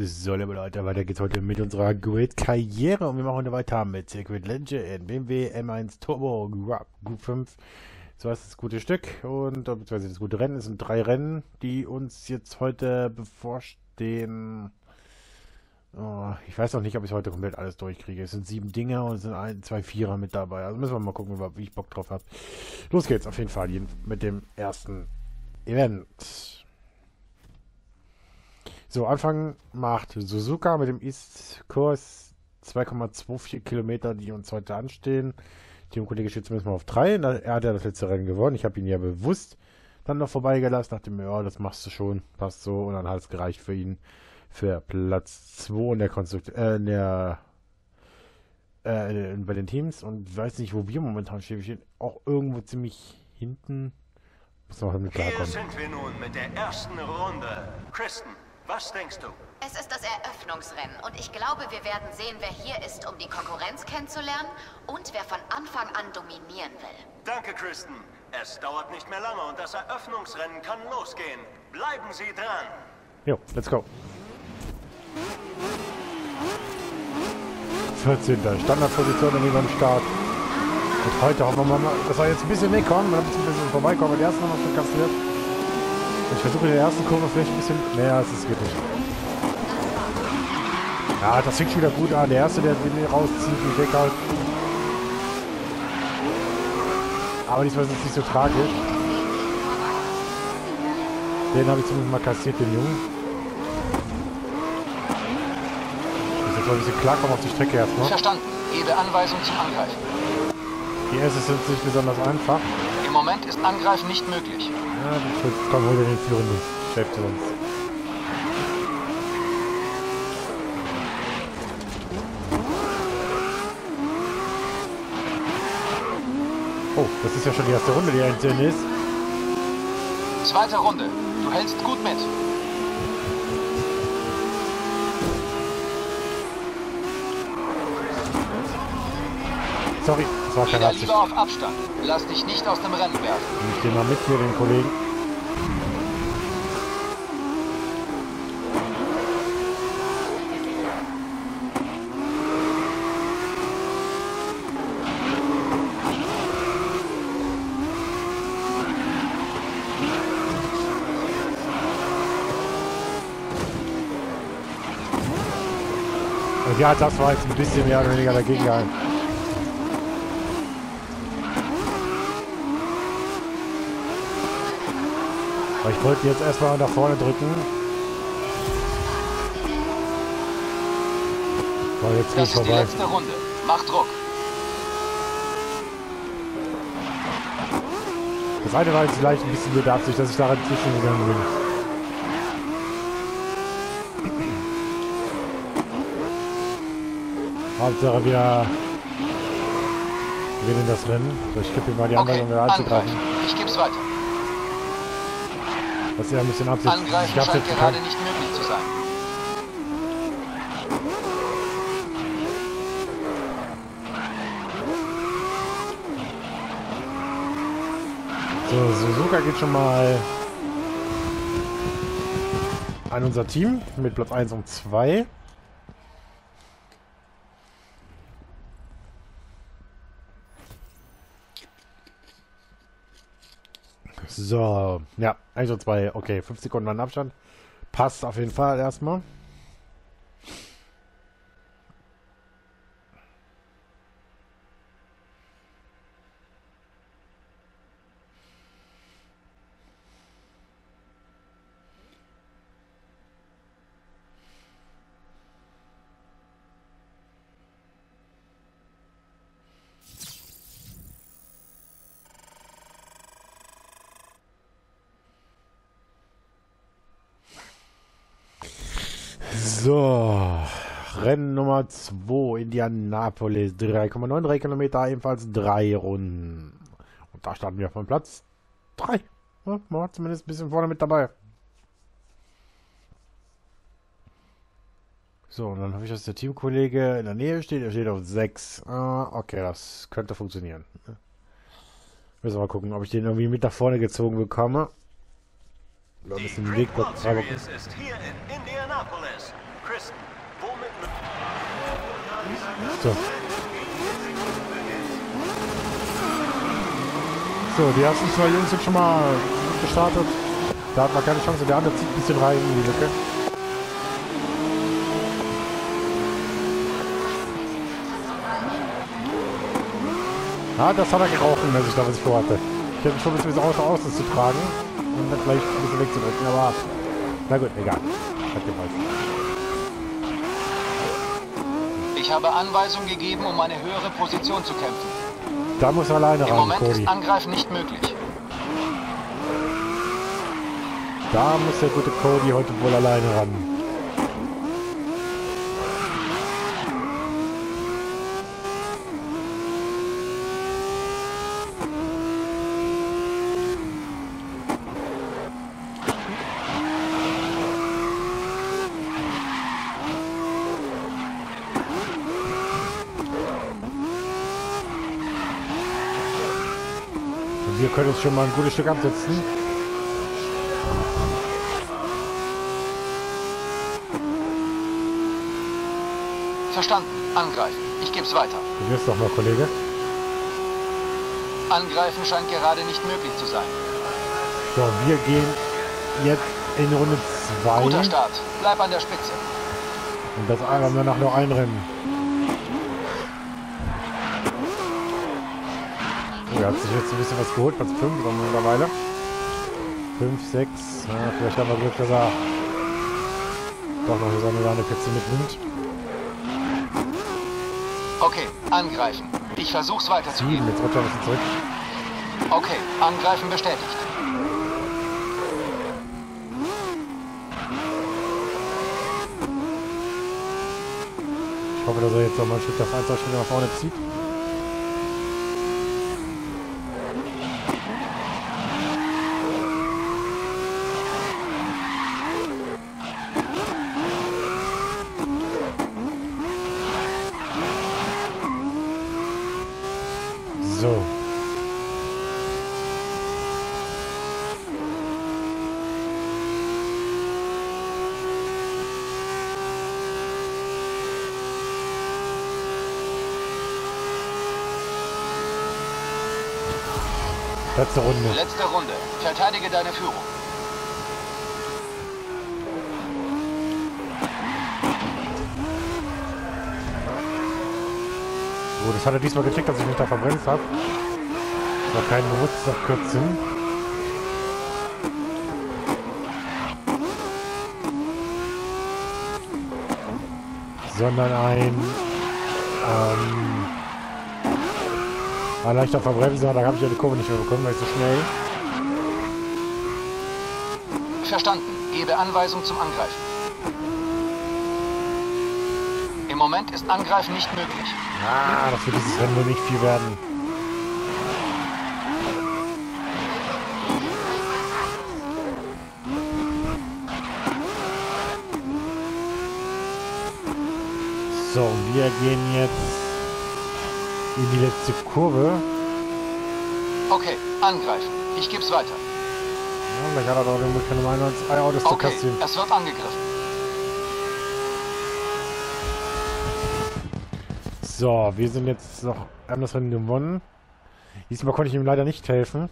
So, liebe Leute, weiter geht's heute mit unserer Grid-Karriere und wir machen heute weiter mit Circuit Legend, BMW M1 Turbo Group 5. So ist das gute Stück und beziehungsweise das gute Rennen. Es sind drei Rennen, die uns jetzt heute bevorstehen. Oh, ich weiß noch nicht, ob ich heute komplett alles durchkriege. Es sind sieben Dinger und es sind ein, zwei Vierer mit dabei. Also müssen wir mal gucken, wie ich Bock drauf habe. Los geht's auf jeden Fall mit dem ersten Event. So, Anfang macht Suzuka mit dem East-Kurs 2,24 Kilometer, die uns heute anstehen. Teamkollege steht zumindest mal auf 3. Er hat ja das letzte Rennen gewonnen. Ich habe ihn ja bewusst dann noch vorbeigelassen. Dachte mir, ja, das machst du schon, passt so. Und dann hat es gereicht für ihn für Platz 2 in der Konstruktion, äh, in der äh, bei den Teams und weiß nicht, wo wir momentan stehen. Wir stehen auch irgendwo ziemlich hinten. Muss noch mit klarkommen. Hier sind wir nun mit der ersten Runde. Kristen, was denkst du? Es ist das Eröffnungsrennen und ich glaube, wir werden sehen, wer hier ist, um die Konkurrenz kennenzulernen und wer von Anfang an dominieren will. Danke, Kristen. Es dauert nicht mehr lange und das Eröffnungsrennen kann losgehen. Bleiben Sie dran. Jo, let's go. 14. Standardposition in am Start. Und heute hoffen wir mal, dass wir jetzt ein bisschen wegkommen, ein bisschen vorbeikommen. Haben wir schon kassiert. Ich versuche in der ersten Kurve vielleicht ein bisschen... Naja, es geht nicht. Ja, das fängt schon wieder gut an. Der erste, der den rauszieht, die weghält. Aber diesmal ist es nicht so tragisch. Den habe ich zumindest mal kassiert, den Jungen. Ich muss jetzt mal ein bisschen klarkommen auf die Strecke erstmal. Verstanden. Gebe Anweisung zum Angreifen. Die Äste sind nicht besonders einfach. Im Moment ist Angreifen nicht möglich. Ja, das kommt wohl den führenden zu uns. Oh, das ist ja schon die erste Runde, die einzeln ist. Zweite Runde. Du hältst gut mit. Sorry, war Absicht. lieber auf Abstand. Lass dich nicht aus dem Rennen werfen. Ich gehe mal mit hier, den Kollegen. Und ja, das war jetzt ein bisschen mehr oder weniger dagegen gehalten. Aber ich wollte jetzt erstmal nach vorne drücken. So, jetzt geht's vorbei. Die letzte Runde. Mach Druck. Das eine war jetzt vielleicht ein bisschen Absicht, dass ich daran zwischengegangen bin. Hauptsache wir gewinnen das Rennen. So, ich gebe ihm mal die okay. Anweisung, wieder anzugreifen. Ich gebe es weiter. Das ist ja ein bisschen Absicht. Angreifen ich scheint gerade kann. nicht möglich zu sein. So, Suzuka geht schon mal an unser Team mit Platz 1 und 2. So, ja, 1 und 2, okay, 5 Sekunden an Abstand. Passt auf jeden Fall erstmal. So, Rennen Nummer 2, Indianapolis, 3,93 Kilometer, ebenfalls drei Runden. Und da starten wir von Platz 3. Ja, war zumindest ein bisschen vorne mit dabei. So, und dann habe ich, dass der Teamkollege in der Nähe steht. Er steht auf 6. Ah, okay, das könnte funktionieren. Müssen wir mal gucken, ob ich den irgendwie mit nach vorne gezogen bekomme. Oder ein bisschen Weg. Ist hier in Indianapolis. So. So, die ersten zwei Jungs sind schon mal gestartet. Da hat man keine Chance. Der andere zieht ein bisschen rein in die Lücke. Ah, das hat er gerochen, als ich da was ich vorhatte. Ich hätte schon ein bisschen außer Außen zu tragen und dann gleich ein bisschen wegzudrücken, aber na gut, egal. Hat geholfen. Ich habe Anweisung gegeben, um eine höhere Position zu kämpfen. Da muss er alleine Im ran, Moment Cody. ist Angreifen nicht möglich. Da muss der gute Cody heute wohl alleine ran. Wir können uns schon mal ein gutes Stück absetzen. Verstanden. Angreifen. Ich geb's weiter. Probier's doch mal, Kollege. Angreifen scheint gerade nicht möglich zu sein. So, wir gehen jetzt in Runde 2. Guter Start. Bleib an der Spitze. Und das einmal nur nach nur ein Rennen. So, er hat sich jetzt ein bisschen was geholt. Platz 5 haben wir mittlerweile. 5, 6. Ja, vielleicht haben wir Glück, dass er doch noch seine seine Plätze mitnimmt. Okay, angreifen. Ich versuch's 7, weiterzugeben. jetzt rutscht er ein bisschen zurück. Okay, angreifen bestätigt. Ich hoffe, dass er jetzt noch mal einen Schritt auf 1, zwei Schritte nach vorne zieht. So. Letzte Runde. Letzte Runde. Verteidige deine Führung. So, das hat er diesmal gecheckt, dass ich mich da verbremst habe. War kein bewusstes Abkürzen. Sondern ein ähm, ein leichter Verbremser, da habe ich ja die Kurve nicht mehr bekommen, weil ich so schnell. Verstanden. Gebe Anweisung zum Angreifen. Im Moment ist Angreifen nicht möglich. Ah, das wird dieses Rennen wohl nicht viel werden. So, wir gehen jetzt in die letzte Kurve. Okay, angreifen. Ich geb's weiter. Ja, gleich hat er doch irgendwie keine Meinung als Ei Autos zu Okay, kassieren. es wird angegriffen. So, wir sind jetzt noch, haben das Rennen gewonnen. Diesmal konnte ich ihm leider nicht helfen.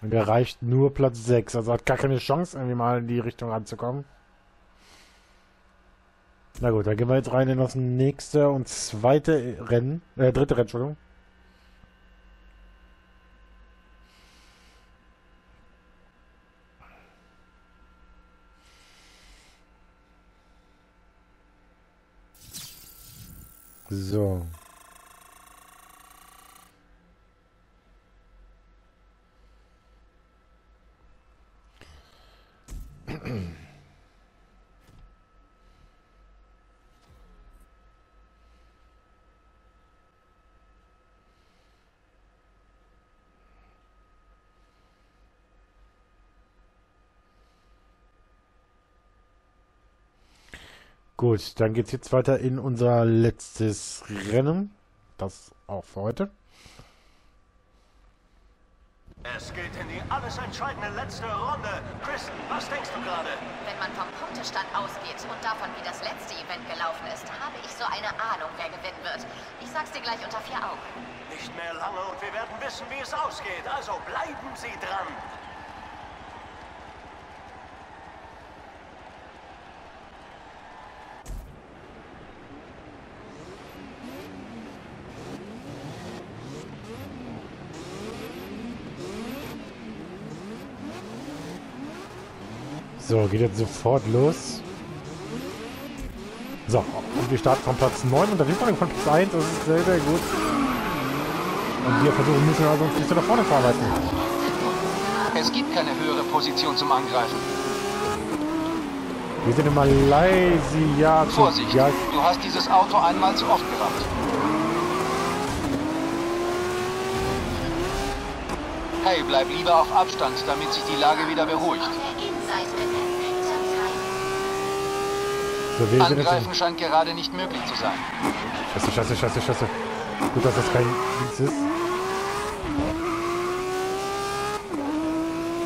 Und er reicht nur Platz 6, also hat gar keine Chance, irgendwie mal in die Richtung anzukommen. Na gut, dann gehen wir jetzt rein in das nächste und zweite Rennen, äh, dritte Rennen, Entschuldigung. So. Gut, dann geht's jetzt weiter in unser letztes Rennen. Das auch für heute. Es geht in die alles entscheidende letzte Runde. Chris, was denkst du gerade? Wenn man vom Punktestand ausgeht und davon, wie das letzte Event gelaufen ist, habe ich so eine Ahnung, wer gewinnen wird. Ich sag's dir gleich unter vier Augen. Nicht mehr lange und wir werden wissen, wie es ausgeht. Also bleiben Sie dran. So, geht jetzt sofort los. So, und wir starten von Platz 9 und dann sind wir von Platz 1. Das ist sehr, sehr gut. Und wir versuchen müssen also uns bis nach vorne zu arbeiten. Es gibt keine höhere Position zum Angreifen. Wir sind in Malaysia. Vorsicht, Ja, du hast dieses Auto einmal zu oft gerammt. Hey, bleib lieber auf Abstand, damit sich die Lage wieder beruhigt. Auf der Innenseite perfekter Timing. So, Angreifen scheint gerade nicht möglich zu sein. Scheiße, scheiße, scheiße, scheiße. Gut, dass das kein Dings ist.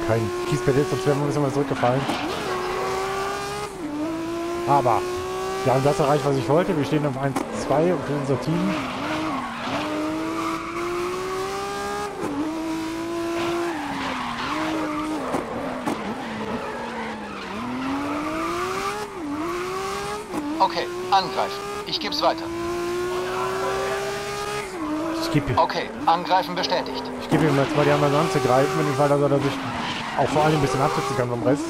Kein ist, sonst wären wir ein bisschen mal zurückgefallen. Aber wir haben das erreicht, was ich wollte. Wir stehen auf 1-2 und für unser Team. Okay, angreifen. Ich geb's weiter. Ich gebe Okay, angreifen bestätigt. ich geb ihm jetzt mal die anderen anzugreifen, in dem Fall, dass er sich auch vor allem ein bisschen absetzen kann vom Rest.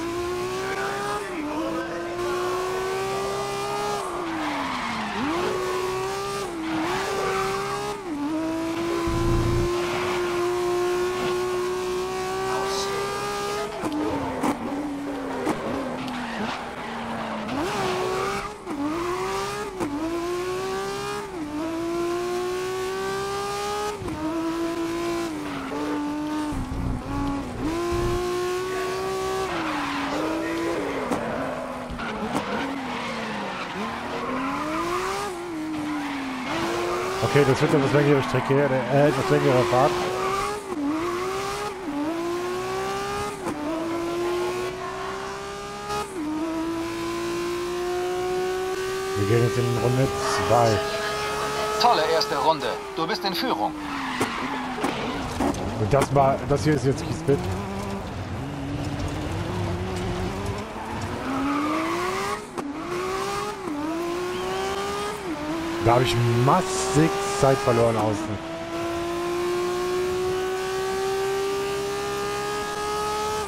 Okay, das wird etwas längere Strecke, äh, etwas längere Fahrt. Wir gehen jetzt in Runde 2. Tolle erste Runde. Du bist in Führung. Und das war, das hier ist jetzt Kiesbett. Da habe ich massig Zeit verloren außen.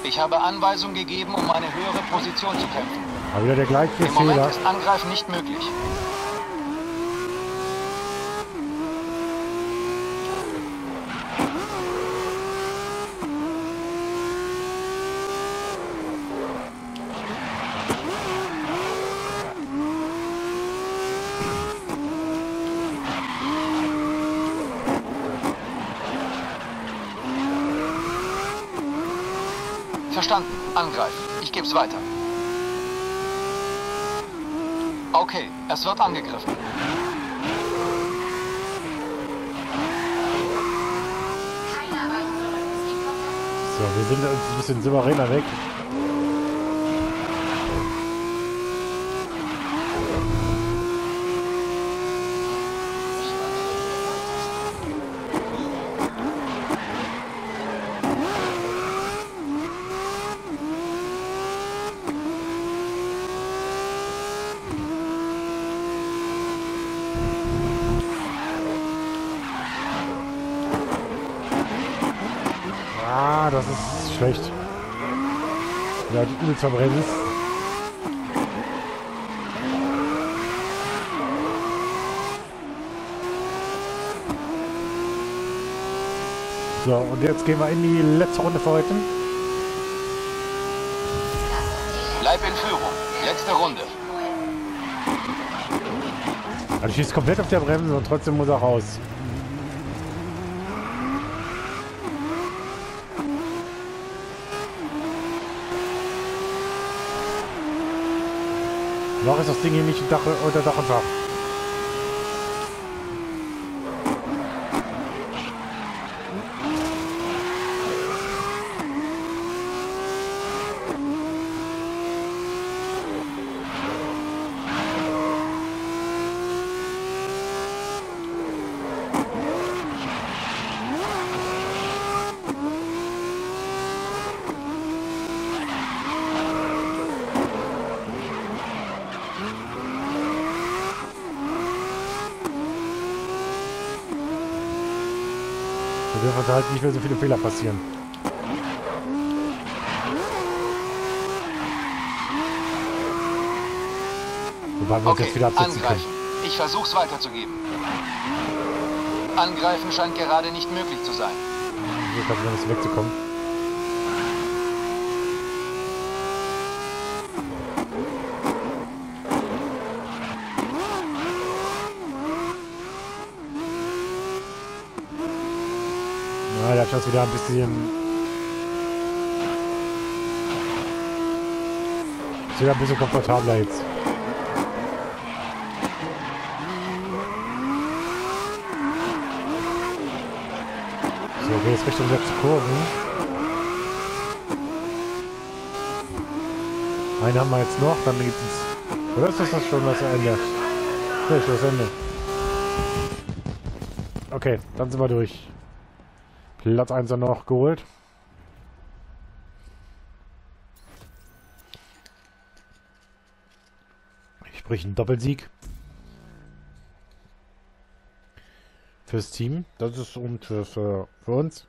Ich habe Anweisung gegeben, um eine höhere Position zu kämpfen. Aber wieder der gleiche Im Moment Fehler. ist Angreifen nicht möglich. Verstanden. Angreifen. Ich geb's weiter. Okay, es wird angegriffen. So, wir sind uns ein bisschen souveräner weg. Ah, das ist schlecht. Ja, die übelst verbremst. So, und jetzt gehen wir in die letzte Runde für heute. Bleib in Führung. Letzte Runde. Also ich ist komplett auf der Bremse und trotzdem muss er raus. Noch ist das Ding hier nicht unter Dach und Fach. Da dürfen uns halt nicht mehr so viele Fehler passieren. Wobei wir uns Okay, jetzt wieder absetzen angreifen. können. Ich versuch's weiterzugeben. Angreifen scheint gerade nicht möglich zu sein. Ein bisschen wegzukommen. Na, da schaut wieder ein bisschen. Ist wieder ein bisschen komfortabler jetzt. So, geht jetzt Richtung letzte Kurven. Einen haben wir jetzt noch, dann gibt es. Oder ist das das schon das Ende? Ne, schon das Ende. Okay, dann sind wir durch. Platz 1 dann noch geholt. Sprich ein Doppelsieg. Fürs Team. Das ist und für, für, für uns.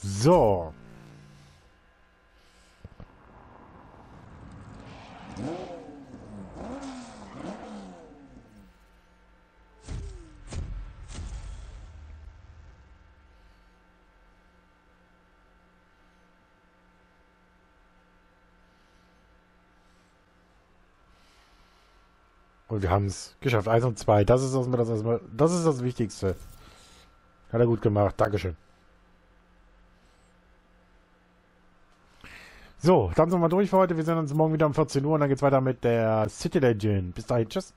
So. Und wir haben es geschafft. Eins und zwei. Das ist das, das, das, ist das Wichtigste. Hat er gut gemacht. Dankeschön. So, dann sind wir durch für heute. Wir sehen uns morgen wieder um 14 Uhr und dann geht's weiter mit der City Legend. Bis dahin, tschüss.